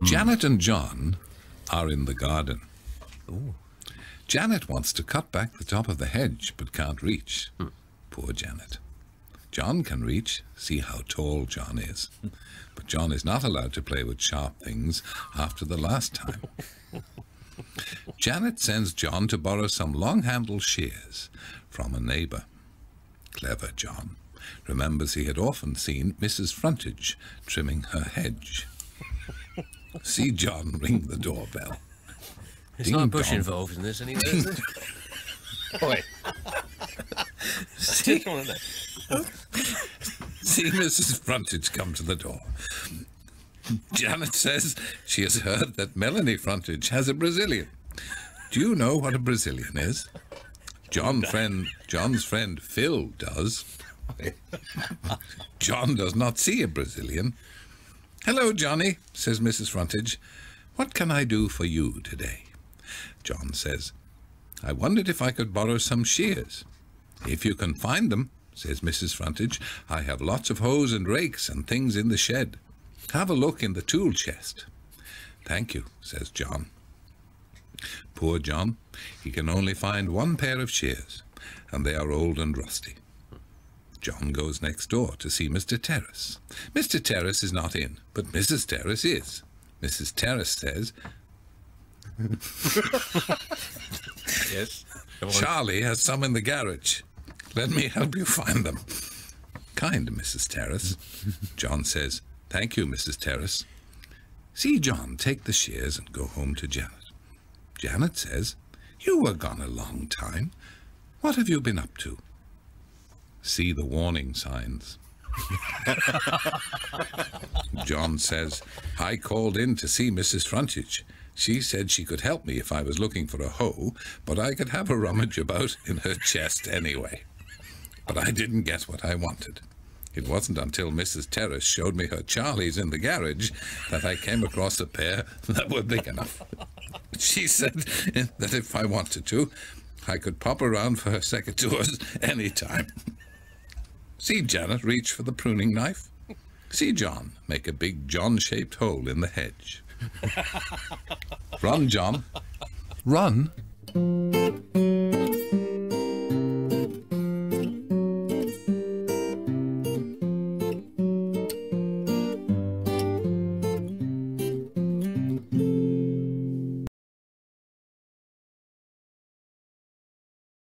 Hmm. Janet and John are in the garden. Janet wants to cut back the top of the hedge but can't reach. Hmm. Poor Janet. John can reach. See how tall John is. Hmm. But John is not allowed to play with sharp things after the last time. Janet sends John to borrow some long handled shears from a neighbour. Clever John remembers he had often seen Mrs. Frontage trimming her hedge. See John ring the doorbell. There's not bush dong. involved in this anyway, is there? Boy. See, see Mrs. Frontage come to the door. Janet says she has heard that Melanie Frontage has a Brazilian. Do you know what a Brazilian is? John friend John's friend Phil does. John does not see a Brazilian. Hello, Johnny, says Mrs. Frontage. What can I do for you today? John says, I wondered if I could borrow some shears. If you can find them, says Mrs. Frontage, I have lots of hoes and rakes and things in the shed. Have a look in the tool chest. Thank you, says John. Poor John, he can only find one pair of shears, and they are old and rusty. John goes next door to see Mr. Terrace. Mr. Terrace is not in, but Mrs. Terrace is. Mrs. Terrace says, Yes. Charlie has some in the garage. Let me help you find them. Kind Mrs. Terrace. John says, Thank you, Mrs. Terrace. See John take the shears and go home to Janet. Janet says, You were gone a long time. What have you been up to? See the warning signs. John says, I called in to see Mrs. Frontage. She said she could help me if I was looking for a hoe, but I could have a rummage about in her chest anyway. But I didn't get what I wanted. It wasn't until Mrs. Terrace showed me her Charlies in the garage that I came across a pair that were big enough. She said that if I wanted to, I could pop around for her secateurs any time. See Janet reach for the pruning knife? See John make a big John shaped hole in the hedge. Run, John. Run.